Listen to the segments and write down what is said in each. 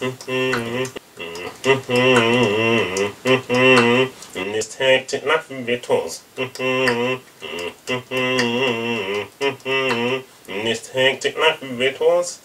In this hectic life of victuals. In this hectic life of victuals.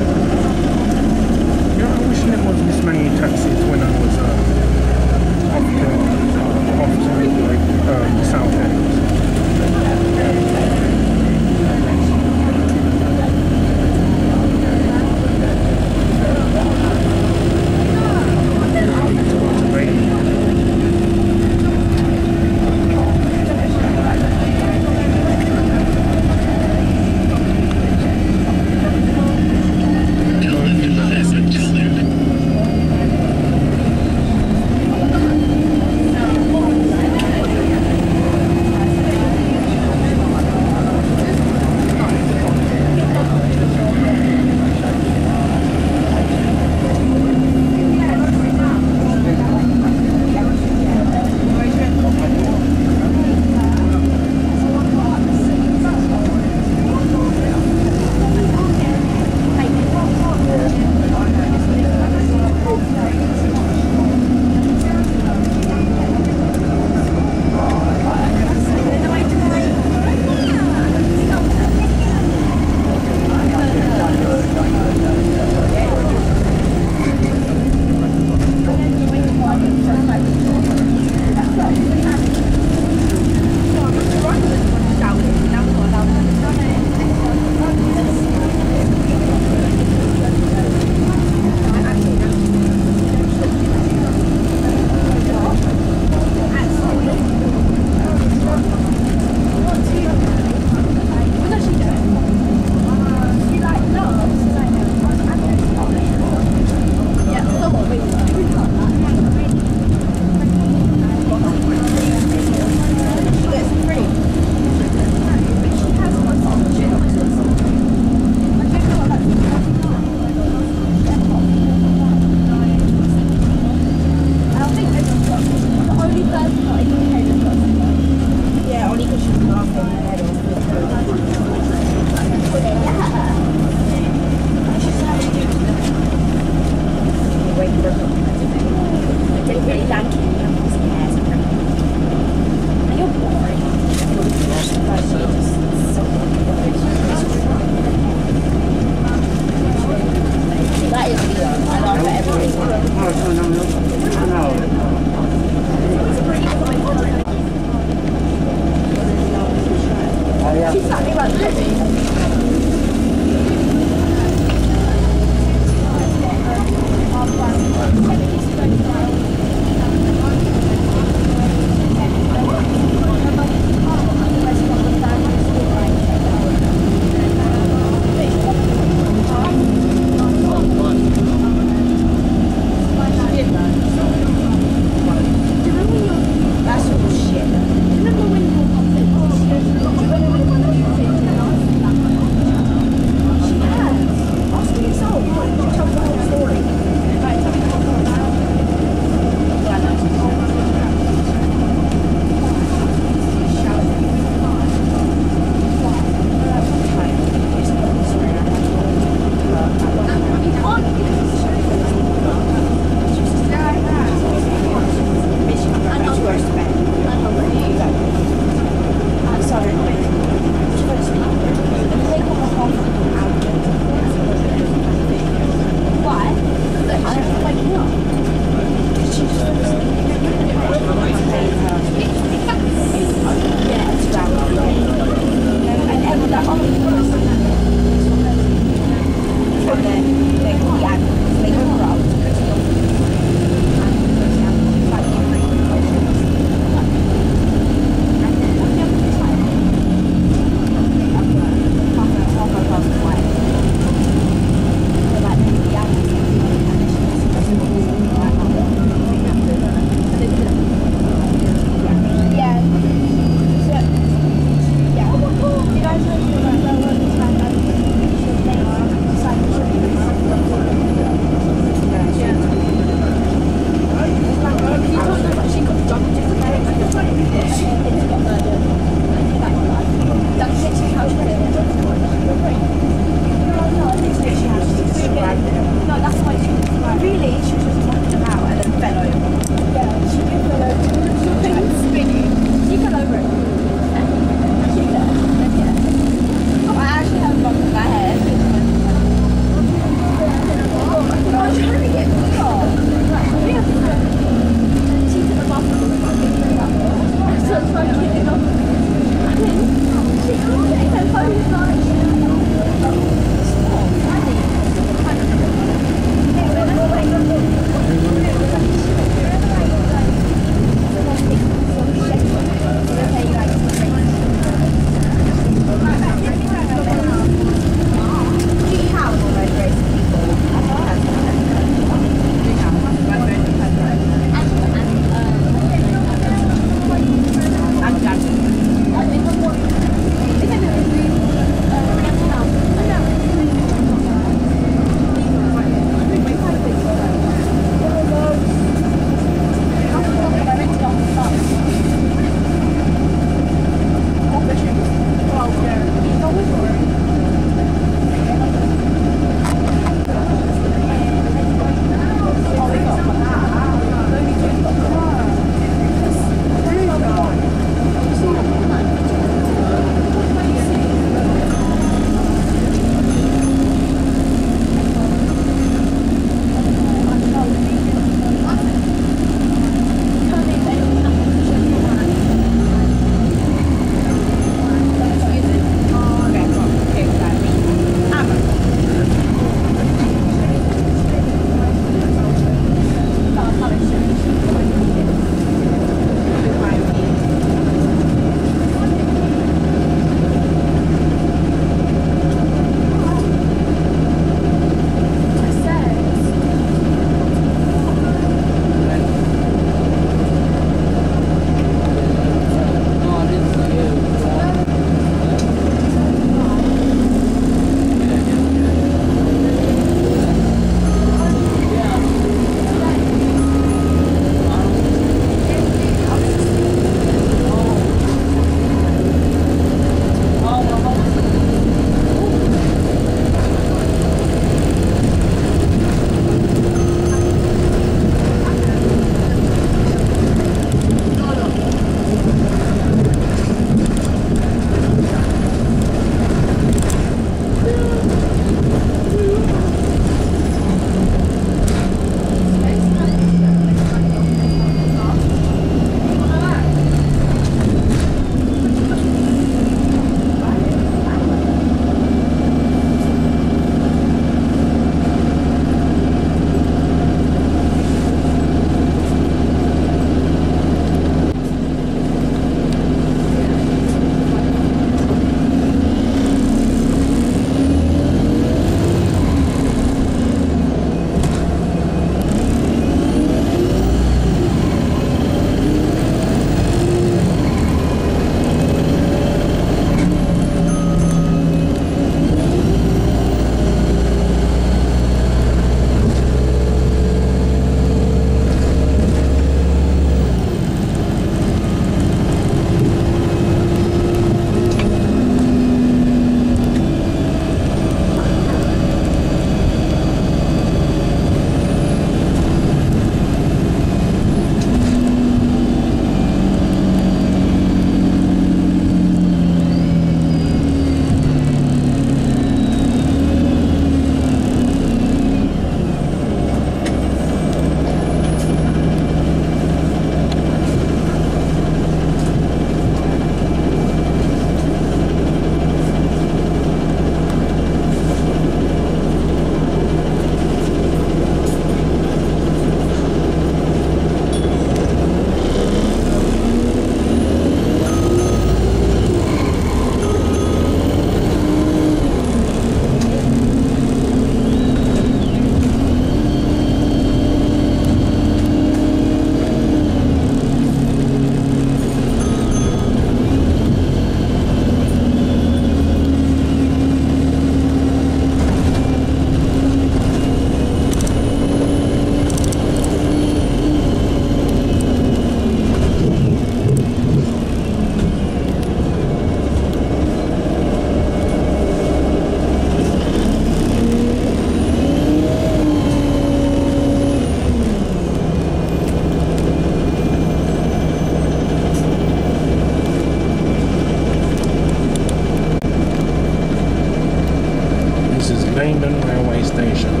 station.